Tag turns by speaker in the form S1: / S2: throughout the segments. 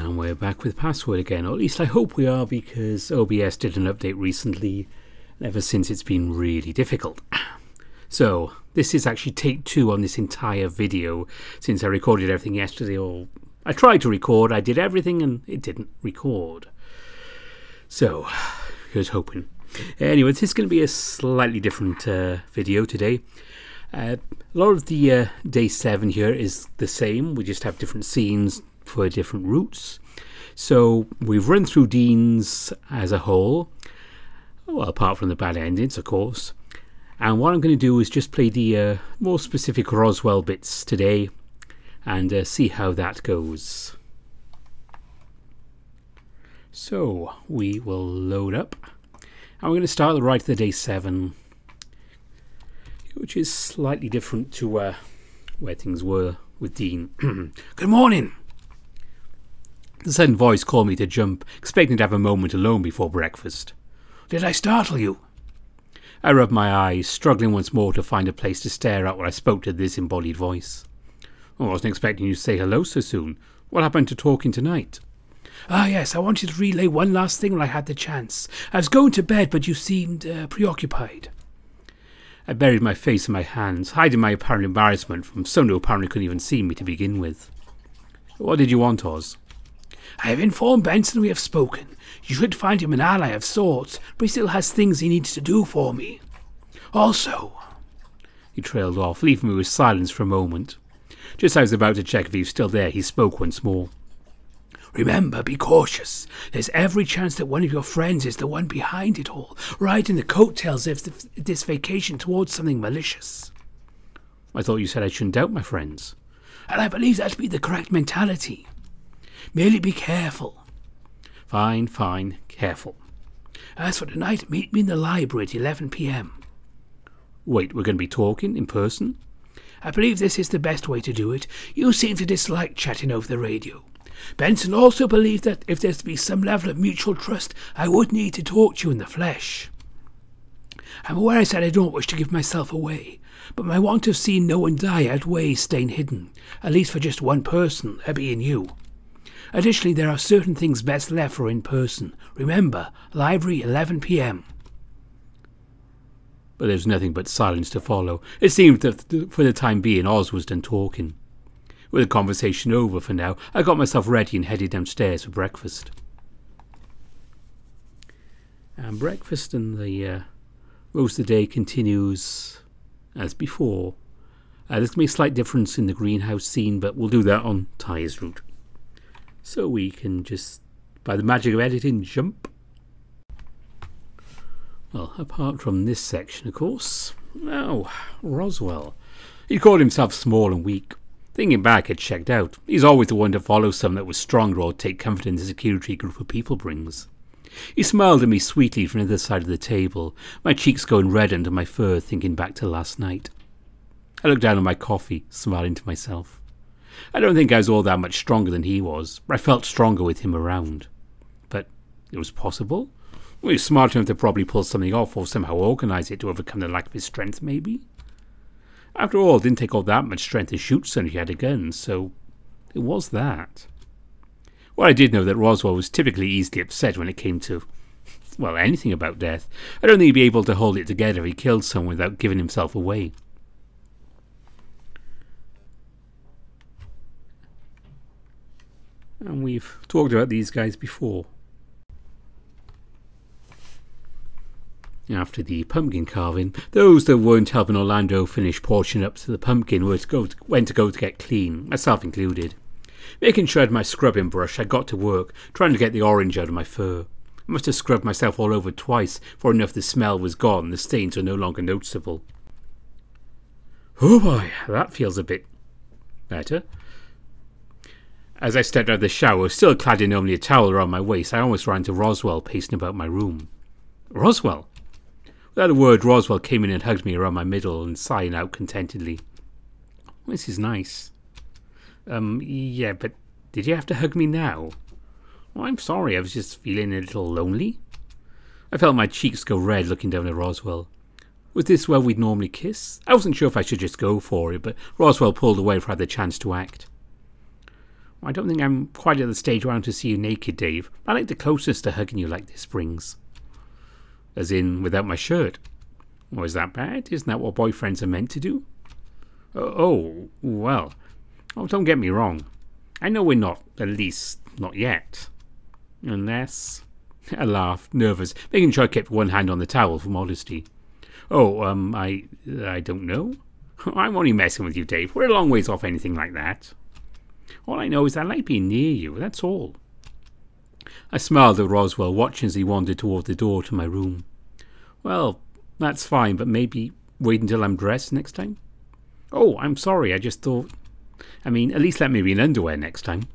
S1: And we're back with password again, or at least I hope we are because OBS did an update recently, ever since it's been really difficult. So, this is actually take two on this entire video since I recorded everything yesterday, or I tried to record, I did everything and it didn't record. So, here's hoping. Anyway, this is going to be a slightly different uh, video today. Uh, a lot of the uh, day 7 here is the same, we just have different scenes for different routes. So we've run through Dean's as a whole, well, apart from the bad endings, of course. And what I'm going to do is just play the uh, more specific Roswell bits today and uh, see how that goes. So we will load up. And we're going to start the right of the day 7, which is slightly different to uh, where things were with Dean. Good morning! The sudden voice called me to jump, expecting to have a moment alone before breakfast. Did I startle you? I rubbed my eyes, struggling once more to find a place to stare at while I spoke to this embodied voice. I wasn't expecting you to say hello so soon. What happened to talking tonight? Ah, yes, I wanted to relay one last thing when I had the chance. I was going to bed, but you seemed uh, preoccupied. I buried my face in my hands, hiding my apparent embarrassment from someone who apparently couldn't even see me to begin with. What did you want, Oz? I have informed Benson we have spoken. You should find him an ally of sorts, but he still has things he needs to do for me. Also, he trailed off, leaving me with silence for a moment. Just as I was about to check if he was still there, he spoke once more. Remember, be cautious. There's every chance that one of your friends is the one behind it all, riding the coattails of this vacation towards something malicious. I thought you said I shouldn't doubt my friends. And I believe that to be the correct mentality. Merely be careful. Fine, fine, careful. As for tonight, meet me in the library at 11 p.m. Wait, we're going to be talking in person? I believe this is the best way to do it. You seem to dislike chatting over the radio. Benson also believed that if there's to be some level of mutual trust, I would need to talk to you in the flesh. I'm aware I said I don't wish to give myself away, but my want of seeing no one die outweighs staying hidden, at least for just one person, that being you. Additionally, there are certain things best left for in person. Remember, library 11 p.m. But there was nothing but silence to follow. It seemed that for the time being Oz was done talking. With the conversation over for now, I got myself ready and headed downstairs for breakfast. And breakfast and the uh, the day continues as before. Uh, there's going to be a slight difference in the greenhouse scene, but we'll do that on Ty's route. So we can just, by the magic of editing, jump. Well, apart from this section, of course. Oh, Roswell. He called himself small and weak. Thinking back, it checked out. He's always the one to follow someone that was stronger or take comfort in the security group of people brings. He smiled at me sweetly from the other side of the table, my cheeks going red under my fur, thinking back to last night. I looked down at my coffee, smiling to myself. I don't think I was all that much stronger than he was. I felt stronger with him around. But it was possible. Well, he smart enough to probably pull something off or somehow organize it to overcome the lack of his strength, maybe. After all, it didn't take all that much strength to shoot who had a gun, so it was that. Well, I did know that Roswell was typically easily upset when it came to, well, anything about death. I don't think he'd be able to hold it together if he killed someone without giving himself away. And we've talked about these guys before. After the pumpkin carving, those that weren't helping Orlando finish portioning up to the pumpkin were to go to, went to go to get clean, myself included. Making sure I had my scrubbing brush, I got to work, trying to get the orange out of my fur. I must have scrubbed myself all over twice, for enough the smell was gone, the stains were no longer noticeable. Oh boy, that feels a bit better. As I stepped out of the shower, still clad in only a towel around my waist, I almost ran to Roswell, pacing about my room. Roswell? Without a word, Roswell came in and hugged me around my middle and sighing out contentedly. This is nice. Um, yeah, but did you have to hug me now? Oh, I'm sorry, I was just feeling a little lonely. I felt my cheeks go red looking down at Roswell. Was this where we'd normally kiss? I wasn't sure if I should just go for it, but Roswell pulled away before I had the chance to act. I don't think I'm quite at the stage where I want to see you naked, Dave. I like the closeness to hugging you like this brings. As in, without my shirt. Well, is that bad? Isn't that what boyfriends are meant to do? Oh, well. Oh, don't get me wrong. I know we're not, at least not yet. Unless. I laughed, nervous, making sure I kept one hand on the towel for modesty. Oh, um, I. I don't know. I'm only messing with you, Dave. We're a long ways off anything like that. All I know is I like being near you, that's all. I smiled at Roswell, watching as he wandered toward the door to my room. Well, that's fine, but maybe wait until I'm dressed next time? Oh, I'm sorry, I just thought. I mean, at least let me be in underwear next time.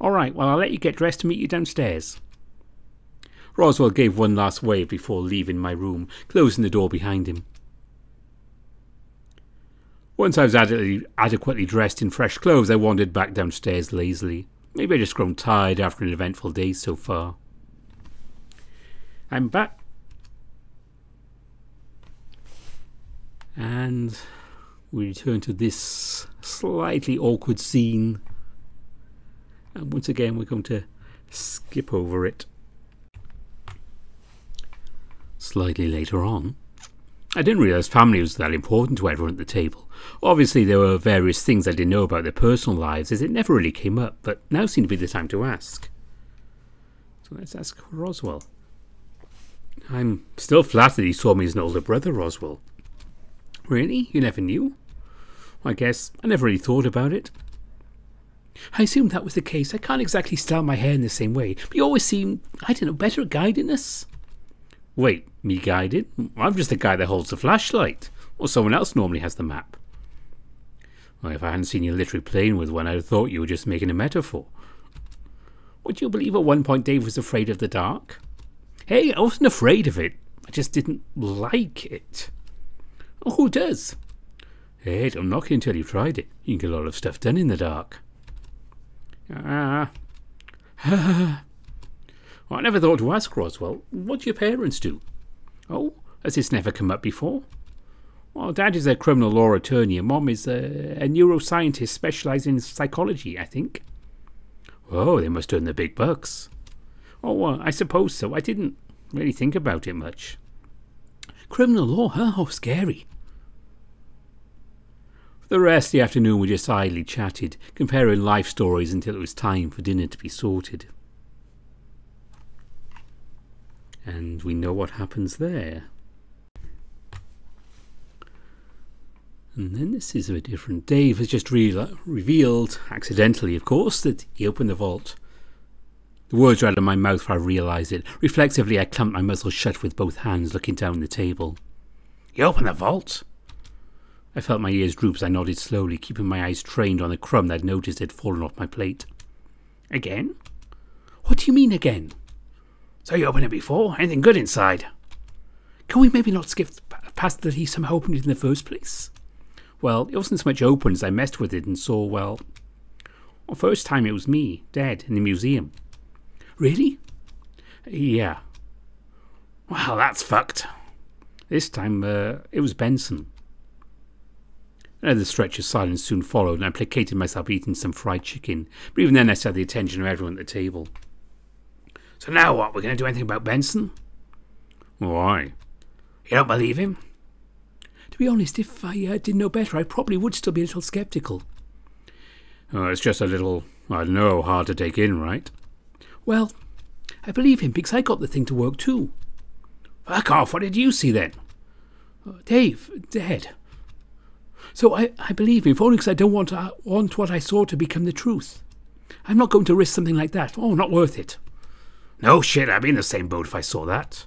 S1: All right, well, I'll let you get dressed to meet you downstairs. Roswell gave one last wave before leaving my room, closing the door behind him. Once I was adequately, adequately dressed in fresh clothes, I wandered back downstairs lazily. Maybe I'd just grown tired after an eventful day so far. I'm back. And we return to this slightly awkward scene. And once again, we're going to skip over it. Slightly later on, I didn't realise family was that important to everyone at the table. Obviously, there were various things I didn't know about their personal lives, as it never really came up, but now seemed to be the time to ask. So let's ask Roswell. I'm still flattered he saw me as an older brother, Roswell. Really? You never knew? I guess I never really thought about it. I assumed that was the case. I can't exactly style my hair in the same way, but you always seem, I don't know, better at guiding us. Wait, me guided? I'm just the guy that holds the flashlight. Or someone else normally has the map. Well, if I hadn't seen you literally playing with one, I'd have thought you were just making a metaphor. Would you believe at one point Dave was afraid of the dark? Hey, I wasn't afraid of it. I just didn't like it. Oh, who does? Hey, don't knock it until you've tried it. You can get a lot of stuff done in the dark. Ah. I never thought to ask Roswell, what do your parents do? Oh, has this never come up before? Well, Dad is a criminal law attorney and Mom is a, a neuroscientist specialising in psychology, I think. Oh, they must earn the big bucks. Oh, I suppose so. I didn't really think about it much. Criminal law, huh? Oh, scary. For the rest of the afternoon, we just idly chatted, comparing life stories until it was time for dinner to be sorted. And we know what happens there. And then this is a bit different. Dave has just re revealed, accidentally of course, that he opened the vault. The words are out of my mouth before I realise it. Reflexively, I clamped my muzzle shut with both hands, looking down the table. You opened the vault? I felt my ears droop as I nodded slowly, keeping my eyes trained on the crumb that I'd noticed had fallen off my plate. Again? What do you mean again? So you opened it before? Anything good inside? Can we maybe not skip past that he somehow opened it in the first place? Well, it wasn't so much open as I messed with it and saw, well, well, first time it was me, dead, in the museum. Really? Yeah. Well, that's fucked. This time, uh, it was Benson. Another stretch of silence soon followed, and I placated myself eating some fried chicken. But even then, I saw the attention of everyone at the table. So now what? We're going to do anything about Benson? Why? You don't believe him? To be honest, if I uh, didn't know better, I probably would still be a little sceptical. Oh, it's just a little, I don't know, hard to take in, right? Well, I believe him because I got the thing to work too. Fuck off, what did you see then? Uh, Dave, dead. So I, I believe him, if only because I don't want, to, uh, want what I saw to become the truth. I'm not going to risk something like that. Oh, not worth it. No shit, I'd be in the same boat if I saw that.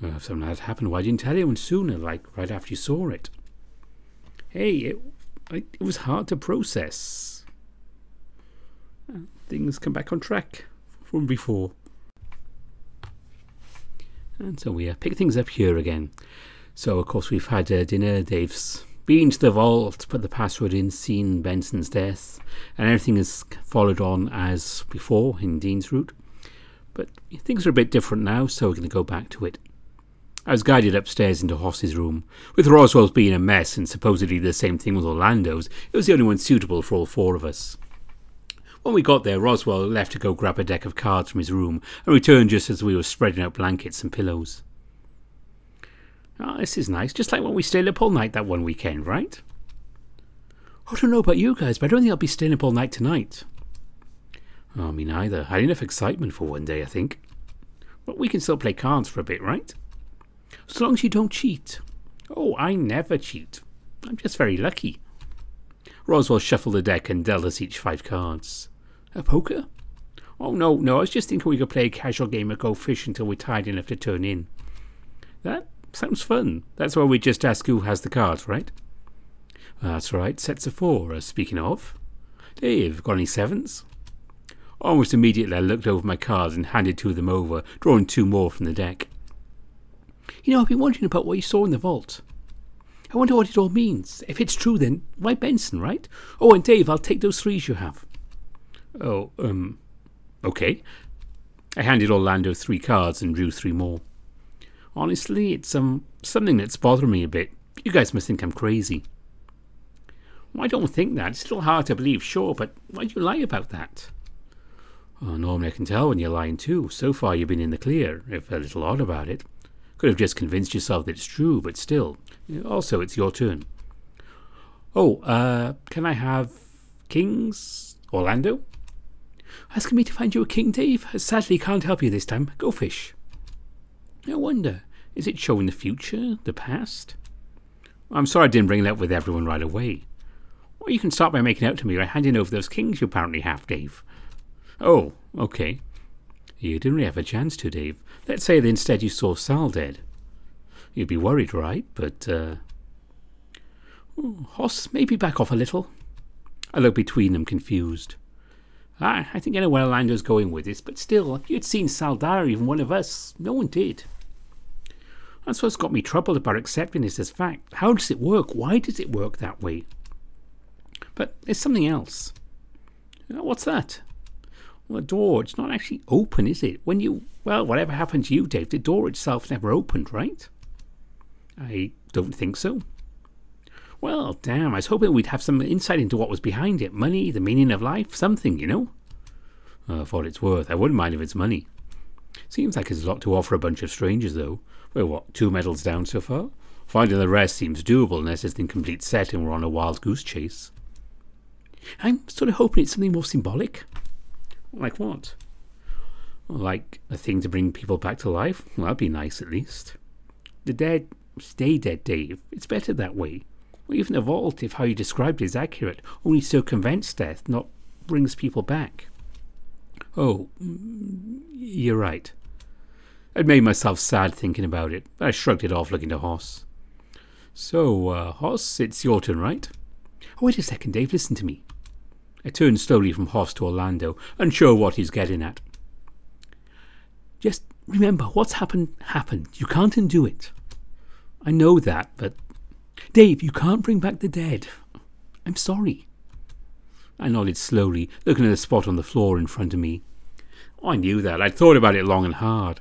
S1: Well, if something had happened, why didn't you tell anyone sooner, like right after you saw it? Hey, it, it was hard to process. Things come back on track from before. And so we uh, pick things up here again. So, of course, we've had uh, dinner. Dave's been to the vault, put the password in, seen Benson's death, and everything is followed on as before in Dean's route. But things are a bit different now, so we're going to go back to it. I was guided upstairs into Hoss's room. With Roswell's being a mess and supposedly the same thing with Orlando's, it was the only one suitable for all four of us. When we got there, Roswell left to go grab a deck of cards from his room and returned just as we were spreading out blankets and pillows. Ah, oh, this is nice, just like when we stayed up all night that one weekend, right? I don't know about you guys, but I don't think I'll be staying up all night tonight. Oh, me neither. I had enough excitement for one day, I think. But we can still play cards for a bit, right? As long as you don't cheat. Oh, I never cheat. I'm just very lucky. Roswell shuffled the deck and dealt us each five cards. A poker? Oh, no, no, I was just thinking we could play a casual game of go fish until we're tired enough to turn in. That sounds fun. That's why we just ask who has the cards, right? That's right, sets of four. Speaking of, Dave, got any sevens? Almost immediately I looked over my cards and handed two of them over, drawing two more from the deck. You know, I've been wondering about what you saw in the vault. I wonder what it all means. If it's true, then why Benson, right? Oh, and Dave, I'll take those threes you have. Oh, um, okay. I handed Orlando three cards and drew three more. Honestly, it's um something that's bothering me a bit. You guys must think I'm crazy. Well, I don't think that. It's still hard to believe, sure, but why do you lie about that? Normally I can tell when you're lying too. So far you've been in the clear, if a little odd about it. Could have just convinced yourself that it's true, but still. Also, it's your turn. Oh, uh, can I have Kings? Orlando? Asking me to find you a king, Dave? Sadly, can't help you this time. Go fish. No wonder. Is it showing the future? The past? I'm sorry I didn't bring it up with everyone right away. Well, you can start by making out to me by handing over those kings you apparently have, Dave. Oh, okay. You didn't really have a chance to, Dave. Let's say that instead you saw Sal dead. You'd be worried, right? But, uh... Oh, Hoss, maybe back off a little. I looked between them, confused. Ah, I think I know where Orlando's going with this, but still, you'd seen Sal die or even one of us, no one did. That's what's got me troubled about accepting this as fact. How does it work? Why does it work that way? But there's something else. What's that? Well, the door, it's not actually open, is it? When you, well, whatever happened to you, Dave, the door itself never opened, right? I don't think so. Well, damn, I was hoping we'd have some insight into what was behind it. Money, the meaning of life, something, you know? Uh, for what it's worth, I wouldn't mind if it's money. Seems like it's a lot to offer a bunch of strangers, though. We're, what, two medals down so far? Finding the rest seems doable unless it's in complete set and we're on a wild goose chase. I'm sort of hoping it's something more symbolic. Like what? Like a thing to bring people back to life? Well, that'd be nice at least. The dead stay dead, Dave. It's better that way. Or even the vault, if how you described it is accurate, only circumvents death, not brings people back. Oh, mm, you're right. I'd made myself sad thinking about it, but I shrugged it off, looking to Hoss. So, uh, Hoss, it's your turn, right? Oh, wait a second, Dave, listen to me. I turned slowly from Hoss to Orlando, unsure what he's getting at. Just remember, what's happened, happened. You can't undo it. I know that, but. Dave, you can't bring back the dead. I'm sorry. I nodded slowly, looking at the spot on the floor in front of me. I knew that. I'd thought about it long and hard.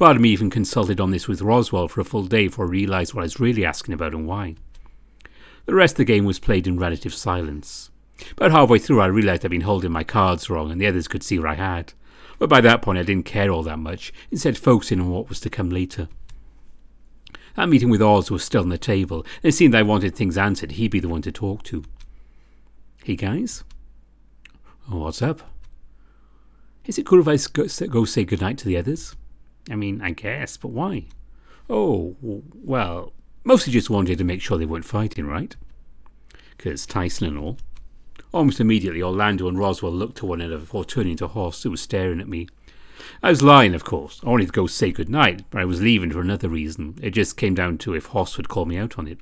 S1: Me even consulted on this with Roswell for a full day before I realised what I was really asking about and why. The rest of the game was played in relative silence. About halfway through, I realised I'd been holding my cards wrong and the others could see what I had. But by that point, I didn't care all that much, instead focusing on what was to come later. That meeting with Oz was still on the table, and it seemed I wanted things answered, he'd be the one to talk to. Hey guys? What's up? Is it cool if I go say goodnight to the others? I mean, I guess, but why? Oh, well, mostly just wanted to make sure they weren't fighting, right? Because Tyson and all. Almost immediately, Orlando and Roswell looked to one another before turning to Hoss, who was staring at me. I was lying, of course. I wanted to go say good night, but I was leaving for another reason. It just came down to if Hoss would call me out on it.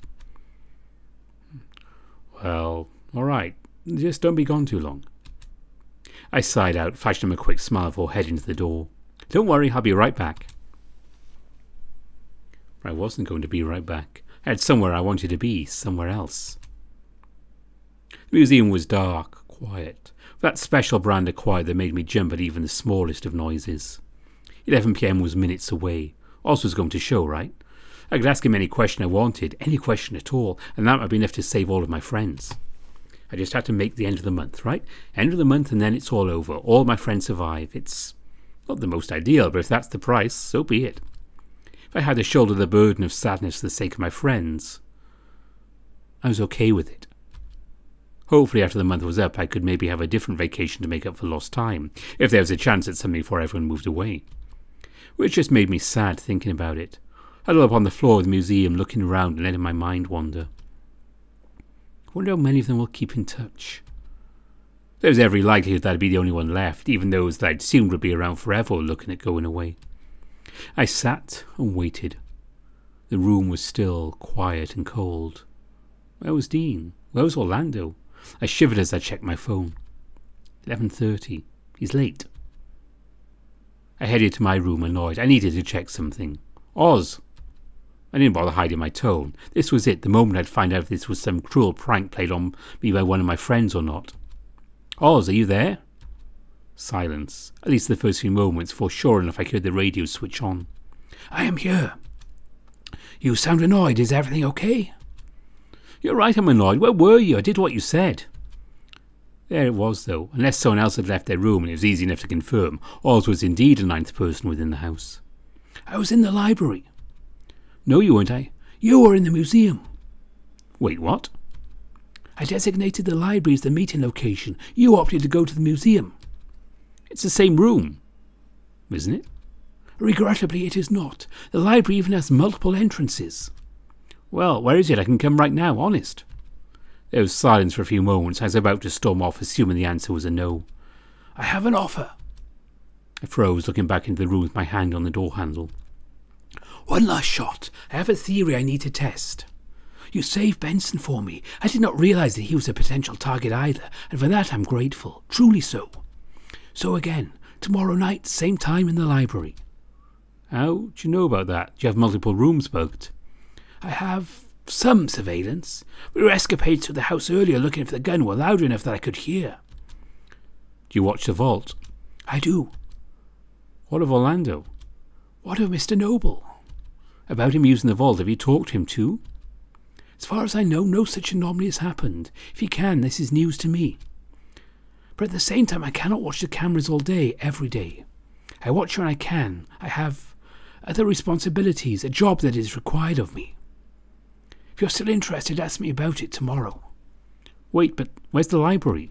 S1: Well, all right. Just don't be gone too long. I sighed out, flashed him a quick smile before heading to the door. Don't worry, I'll be right back. I wasn't going to be right back. I had somewhere I wanted to be, somewhere else. The museum was dark, quiet, that special brand of quiet that made me jump at even the smallest of noises. 11 pm was minutes away. Oz was going to show, right? I could ask him any question I wanted, any question at all, and that might be enough to save all of my friends. I just had to make the end of the month, right? End of the month and then it's all over. All my friends survive. It's not the most ideal, but if that's the price, so be it. If I had to shoulder the burden of sadness for the sake of my friends, I was okay with it. Hopefully, after the month was up, I could maybe have a different vacation to make up for lost time, if there was a chance at something before everyone moved away. Which just made me sad thinking about it. Huddled up on the floor of the museum, looking around and letting my mind wander. Wonder how many of them will keep in touch. There's every likelihood that I'd be the only one left, even those that I'd assumed would be around forever looking at going away. I sat and waited. The room was still, quiet and cold. Where was Dean? Where was Orlando? I shivered as I checked my phone. 11.30. He's late. I headed to my room annoyed. I needed to check something. Oz! I didn't bother hiding my tone. This was it, the moment I'd find out if this was some cruel prank played on me by one of my friends or not. Oh, Oz, are you there? Silence, at least the first few moments, for sure enough I heard the radio switch on. I am here. You sound annoyed. Is everything okay? You're right, I'm annoyed. Where were you? I did what you said. There it was, though. Unless someone else had left their room and it was easy enough to confirm, Oz was indeed a ninth person within the house. I was in the library. No, you weren't, I. You were in the museum. Wait, what? I designated the library as the meeting location. You opted to go to the museum. It's the same room, isn't it? Regrettably, it is not. The library even has multiple entrances. Well, where is it? I can come right now, honest. There was silence for a few moments. I was about to storm off, assuming the answer was a no. I have an offer. I froze, looking back into the room with my hand on the door handle. One last shot. I have a theory I need to test. You saved Benson for me. I did not realize that he was a potential target either, and for that I'm grateful. Truly so. So again, tomorrow night, same time in the library. How do you know about that? Do you have multiple rooms booked? I have some surveillance. We were escapades through the house earlier looking if the gun were loud enough that I could hear. Do you watch the vault? I do. What of Orlando? What of Mr. Noble? About him using the vault, have you talked to him too? As far as I know, no such anomaly has happened. If he can, this is news to me. But at the same time, I cannot watch the cameras all day, every day. I watch when I can. I have other responsibilities, a job that is required of me. If you're still interested, ask me about it tomorrow. Wait, but where's the library?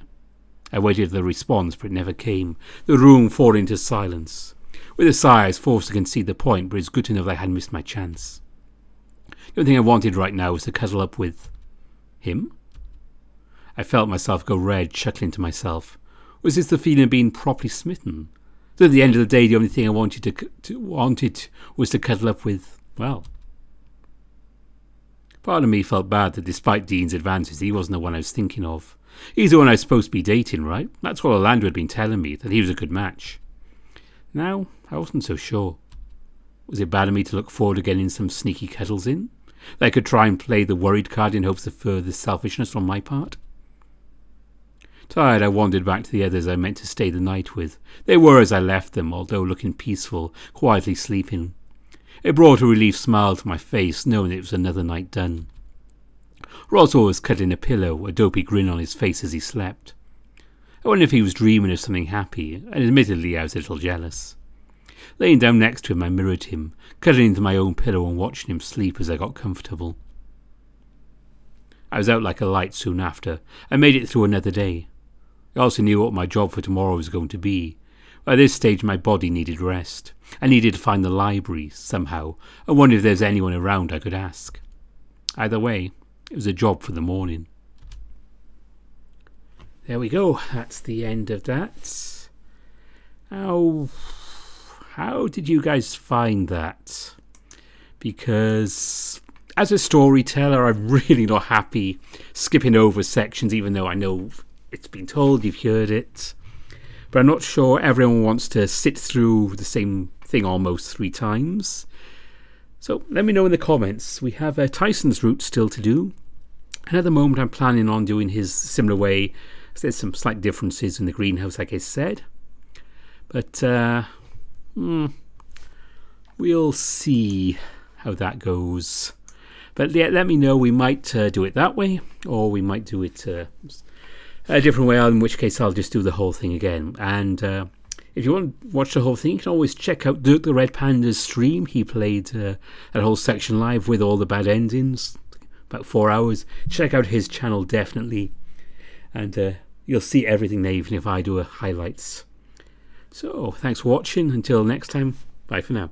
S1: I waited for the response, but it never came. The room falling into silence. With a sigh, I was forced to concede the point, but it's good to know that I had missed my chance. The only thing I wanted right now was to cuddle up with him. I felt myself go red, chuckling to myself. Was this the feeling of being properly smitten? So at the end of the day, the only thing I wanted to, to wanted was to cuddle up with, well. Part of me felt bad that despite Dean's advances, he wasn't the one I was thinking of. He's the one I was supposed to be dating, right? That's what Orlando had been telling me, that he was a good match. Now, I wasn't so sure. Was it bad of me to look forward to getting some sneaky kettles in? That I could try and play the worried card in hopes of further selfishness on my part? Tired, I wandered back to the others I meant to stay the night with. They were as I left them, although looking peaceful, quietly sleeping. It brought a relieved smile to my face, knowing it was another night done. Roswell was cuddling a pillow, a dopey grin on his face as he slept. I wondered if he was dreaming of something happy, and admittedly I was a little jealous. Laying down next to him, I mirrored him, cuddling into my own pillow and watching him sleep as I got comfortable. I was out like a light soon after. I made it through another day. I also knew what my job for tomorrow was going to be. By this stage, my body needed rest. I needed to find the library somehow. I wondered if there was anyone around I could ask. Either way, it was a job for the morning. There we go. That's the end of that. How how did you guys find that? Because as a storyteller, I'm really not happy skipping over sections, even though I know it's been told, you've heard it. But I'm not sure everyone wants to sit through the same thing almost three times. So let me know in the comments. We have uh, Tyson's route still to do. And at the moment, I'm planning on doing his similar way there's some slight differences in the greenhouse, like I said. But uh, hmm, we'll see how that goes. But yeah, let me know. We might uh, do it that way, or we might do it uh, a different way. In which case, I'll just do the whole thing again. And uh, if you want to watch the whole thing, you can always check out Dirk the Red Panda's stream. He played uh, that whole section live with all the bad endings, about four hours. Check out his channel definitely, and uh, you'll see everything there, even if I do a highlights. So, thanks for watching. Until next time, bye for now.